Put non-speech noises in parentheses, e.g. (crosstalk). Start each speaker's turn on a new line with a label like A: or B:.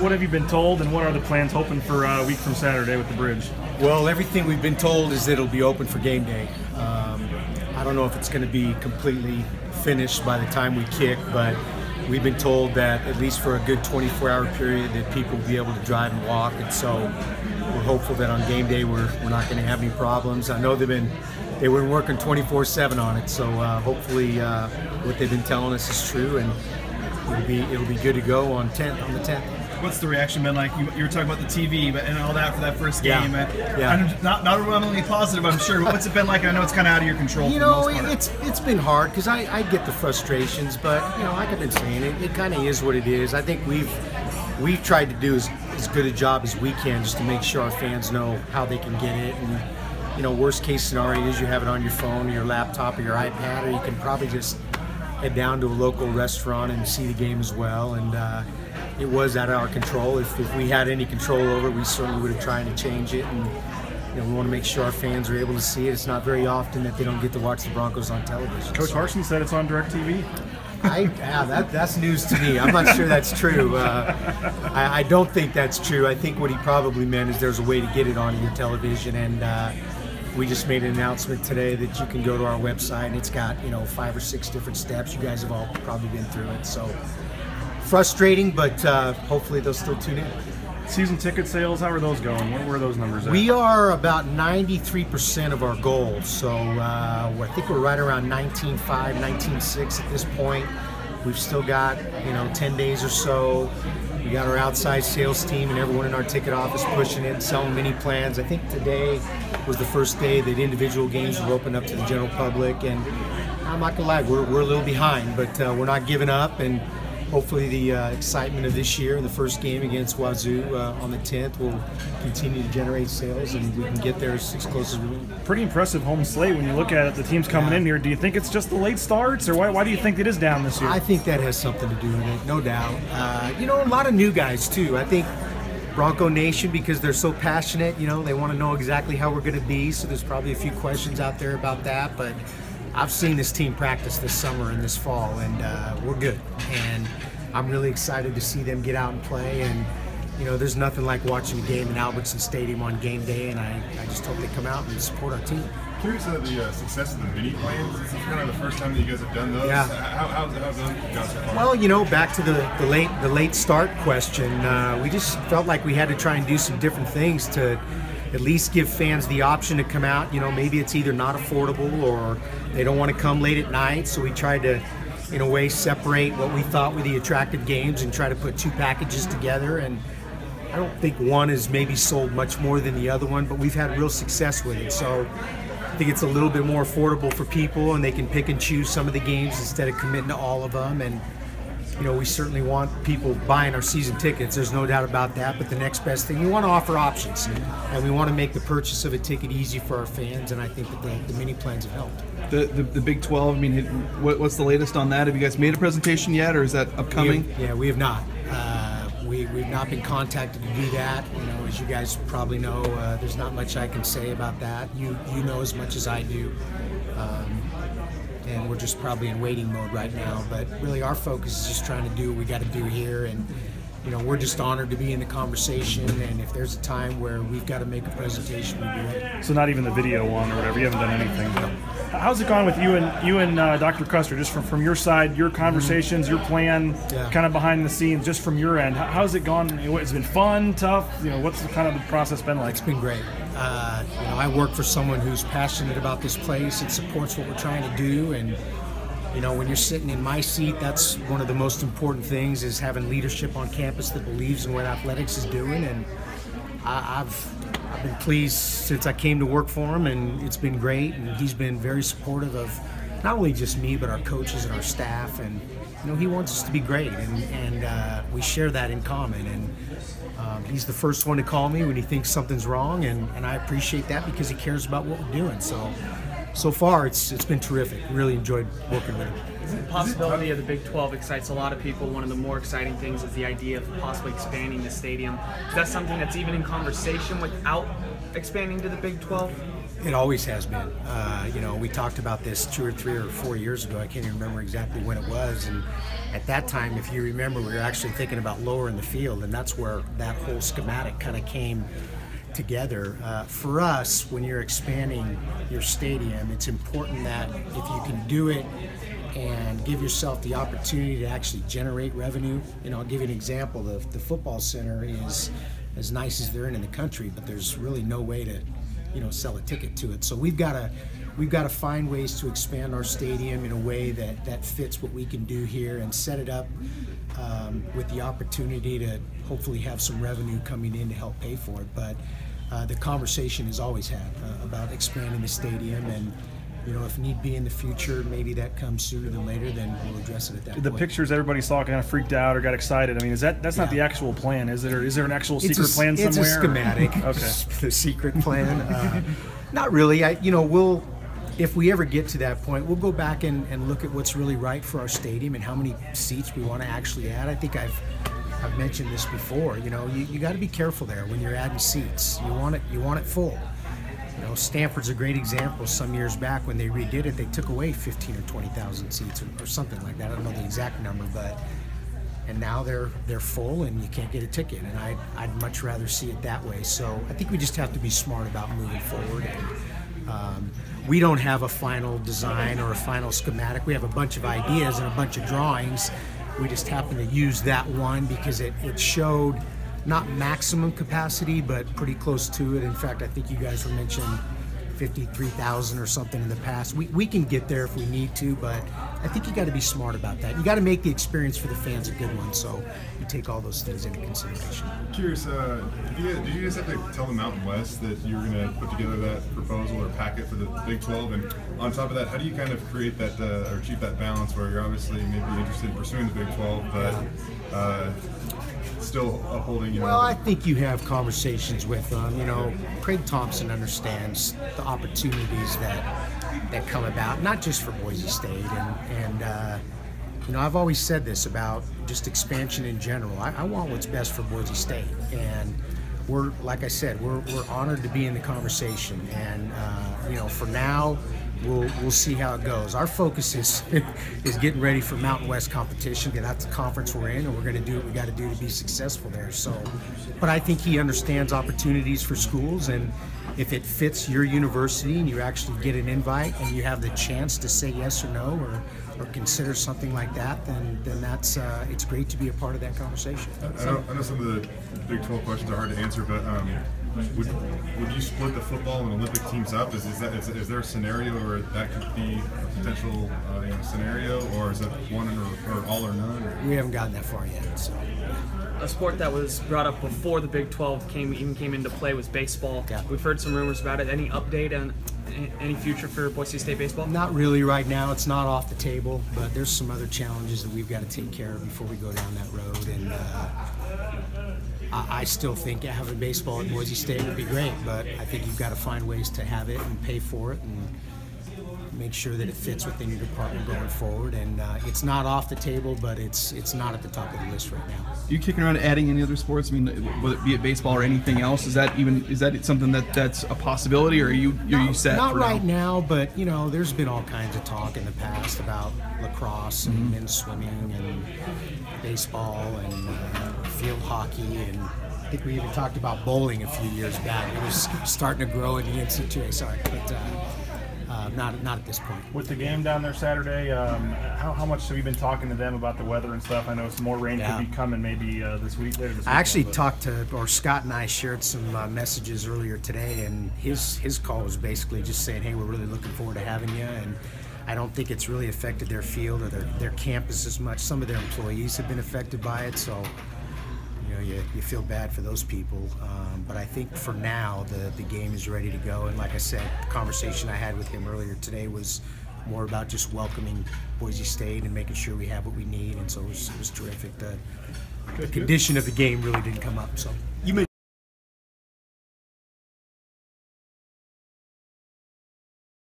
A: What, have you been told, and what are the plans hoping for a week from Saturday with the bridge?
B: Well, everything we've been told is that it'll be open for game day. Um, I don't know if it's going to be completely finished by the time we kick, but we've been told that at least for a good 24-hour period that people will be able to drive and walk, and so we're hopeful that on game day we're, we're not going to have any problems. I know they've been they were working 24/7 on it, so uh, hopefully uh, what they've been telling us is true, and it'll be it'll be good to go on 10th on the 10th.
C: What's the reaction been like? You, you were talking about the TV but, and all that for that first
B: Yeah.
C: game. Uh,
B: Yeah.
C: I'm not not overwhelmingly positive, I'm sure. But what's it been like? I know it's kind of out of your control.
B: You know, it's it's been hard because I, I get the frustrations, but you know, like I've been saying, it, it kind of is what it is. I think we've we've tried to do as, as good a job as we can just to make sure our fans know how they can get it. And you know, worst case scenario is you have it on your phone, or your laptop, or your iPad, or you can probably just head down to a local restaurant and see the game as well. And uh, it was out of our control. If, if we had any control over it, we certainly would have tried to change it. And you know, we want to make sure our fans are able to see it. It's not very often that they don't get to watch the Broncos on television.
A: Coach
B: So-
A: Harsin said it's on DirecTV.
B: I, yeah, that, that's news to me. I'm not sure that's true. Uh, I, I don't think that's true. I think what he probably meant is there's a way to get it on your television, and uh, we just made an announcement today that you can go to our website, and it's got you know five or six different steps. You guys have all probably been through it, so frustrating, but uh, hopefully they'll still tune in.
A: Season ticket sales, how are those going? Where, were those numbers at?
B: We are about 93% of our goal. So uh, I think we're right around 19.5, 19.6 at this point. We've still got, you know, 10 days or so. We got our outside sales team and everyone in our ticket office pushing it, selling mini plans. I think today was the first day that individual games were opened up to the general public. And I'm not gonna lie, we're, we're a little behind, but uh, we're not giving up. And hopefully the uh, excitement of this year, and the first game against Wazoo uh, on the 10th, will continue to generate sales and we can get there as, close as we can.
A: Pretty impressive home slate when you look at it. The teams coming in here. Do you think it's just the late starts, or why, why do you think it is down this year?
B: I think that has something to do with it, no doubt. Uh, you know, a lot of new guys too. I think Bronco Nation because they're so passionate. You know, they want to know exactly how we're going to be. So there's probably a few questions out there about that. But I've seen this team practice this summer and this fall, and uh, we're good. And I'm really excited to see them get out and play. And you know, there's nothing like watching a game in Albertson Stadium on game day. And I, I just hope they come out and support our team.
D: Curious about the uh, success of the mini plans. This is kind of the first time that you guys have done those.
B: Yeah.
D: How, how's, how's those gone so far?
B: Well, you know, back to the, the late the late start question, uh, we just felt like we had to try and do some different things to at least give fans the option to come out. You know, maybe it's either not affordable or they don't want to come late at night. So we tried to, in a way, separate what we thought were the attractive games and try to put two packages together. And I don't think one is maybe sold much more than the other one, but we've had real success with it. So I think it's a little bit more affordable for people, and they can pick and choose some of the games instead of committing to all of them. And you know, we certainly want people buying our season tickets. There's no doubt about that. But the next best thing, we want to offer options, and we want to make the purchase of a ticket easy for our fans. And I think that the, the mini plans have helped.
E: The, the, the Big 12, I mean, what, what's the latest on that? Have you guys made a presentation yet, or is that upcoming?
B: We have- yeah, we have not. Uh, we, we've not been contacted to do that. As you guys probably know, uh, there's not much I can say about that. You you know as much as I do. Um, and we're just probably in waiting mode right now. But really, our focus is just trying to do what we got to do here, and you know, we're just honored to be in the conversation. And if there's a time where we've got to make a presentation, we'll be ready.
A: So not even the video one or whatever. You haven't done anything. How's it gone with you and you and uh, Dr. Kustra? Just from, from your side, your conversations, your plan,
B: Yeah.
A: kind of behind the scenes, just from your end. How, how's it gone? It's been fun, tough. You know, what's the kind of the process been like?
B: It's been great. Uh, you know, I work for someone who's passionate about this place and supports what we're trying to do. And you know, when you're sitting in my seat, that's one of the most important things is having leadership on campus that believes in what athletics is doing. And I, I've I've been pleased since I came to work for him, and it's been great. And he's been very supportive of not only just me, but our coaches and our staff. And you know, he wants us to be great, and and uh, we share that in common. And um, he's the first one to call me when he thinks something's wrong, and, and I appreciate that because he cares about what we're doing. So, so far it's it's been terrific. Really enjoyed working with him.
F: The possibility of the Big 12 excites a lot of people. One of the more exciting things is the idea of possibly expanding the stadium. Is that something that's even in conversation without expanding to the Big 12?
B: It always has been. Uh, you know, we talked about this two or three or four years ago. I can't even remember exactly when it was. And at that time, if you remember, we were actually thinking about lowering the field, and that's where that whole schematic kind of came together. Uh, for us, when you're expanding your stadium, it's important that if you can do it and give yourself the opportunity to actually generate revenue. You know, I'll give you an example. The, the football center is as nice as they're in in the country, but there's really no way to, you know, sell a ticket to it. So we've got to we've got to find ways to expand our stadium in a way that that fits what we can do here and set it up um, with the opportunity to hopefully have some revenue coming in to help pay for it. But uh, the conversation is always had uh, about expanding the stadium and you know, if need be in the future, maybe that comes sooner than later, then we'll address it at that
A: The
B: point.
A: pictures everybody saw kind of freaked out or got excited. I mean, is that that's not the actual plan, is it? Or is there an actual
B: it's
A: secret
B: a,
A: plan
B: it's
A: somewhere?
B: a schematic. (laughs)
A: Okay.
B: The secret plan. Uh, not really. I, you know, we'll if we ever get to that point, we'll go back and, and look at what's really right for our stadium and how many seats we want to actually add. I think I've I've mentioned this before. You know, you, you got to be careful there when you're adding seats. You want it you want it full. You know, Stanford's a great example. Some years back, when they redid it, they took away 15 or 20,000 seats, or, or something like that. I don't know the exact number, but and now they're they're full, and you can't get a ticket. And I I'd much rather see it that way. So I think we just have to be smart about moving forward. And um, we don't have a final design or a final schematic. We have a bunch of ideas and a bunch of drawings. We just happen to use that one because it, it showed not maximum capacity, but pretty close to it. In fact, I think you guys were mentioning 53,000 or something in the past. We, we can get there if we need to, but I think you got to be smart about that. You got to make the experience for the fans a good one, so take all those things into consideration.
D: Curious, uh, did, you, guys have to tell the Mountain West that you were going to put together that proposal or packet for the Big 12? And on top of that, how do you kind of create that uh, or achieve that balance where you're obviously maybe interested in pursuing the Big 12, but uh, still upholding, you know,
B: Well, I think you have conversations with them. You know, Craig Thompson understands the opportunities that that come about, not just for Boise State, and and uh, you know, I've always said this about just expansion in general. I, I want what's best for Boise State, and we're like I said, we're, we're honored to be in the conversation, and uh, you know, for now. We'll, we'll see how it goes. Our focus is (laughs) is getting ready for Mountain West competition that's the conference we're in, and we're going to do what we got to do to be successful there. So, but I think he understands opportunities for schools, and if it fits your university and you actually get an invite and you have the chance to say yes or no or, or consider something like that, then then that's uh, it's great to be a part of that conversation.
D: I know, I know some of the Big 12 questions are hard to answer, but um, would, would you split the football and Olympic teams up? Is, is, that, is, is there a scenario where that could be a potential uh, you know, scenario, or is it one or, or all or none? Or?
B: We haven't gotten that far yet, so.
F: A sport that was brought up before the Big 12 came even came into play was baseball.
B: Yeah.
F: We've heard some rumors about it. Any update on a- any future for Boise State baseball?
B: Not really right now. It's not off the table, but there's some other challenges that we've got to take care of before we go down that road. And uh, I, I still think having baseball at Boise State would be great, but I think you've got to find ways to have it and pay for it and make sure that it fits within your department going forward. And uh, it's not off the table, but it's it's not at the top of the list right now.
E: Are you kicking around adding any other sports? I mean, whether it be it baseball or anything else, is that even is that something that that's a possibility, or are you are you set?
B: Not right
E: now?
B: now, but you know, there's been all kinds of talk in the past about lacrosse and
E: Mm-hmm.
B: men's swimming and baseball and uh, field hockey and I think we even talked about bowling a few years back. It was starting to grow in the NCAA. Sorry, but uh, uh, not not at this point.
A: With the game down there Saturday, um, how, how much have you been talking to them about the weather and stuff? I know some more rain
B: Yeah.
A: could be coming maybe uh, this week later this
B: I actually
A: but-
B: talked to, or Scott and I shared some uh, messages earlier today, and his his call was basically just saying, "Hey, we're really looking forward to having you." And I don't think it's really affected their field or their, their campus as much. Some of their employees have been affected by it, so know you, you feel bad for those people. Um, but I think for now the the game is ready to go. And like I said, the conversation I had with him earlier today was more about just welcoming Boise State and making sure we have what we need. And so it was, it was terrific. The, the condition of the game really didn't come up. So.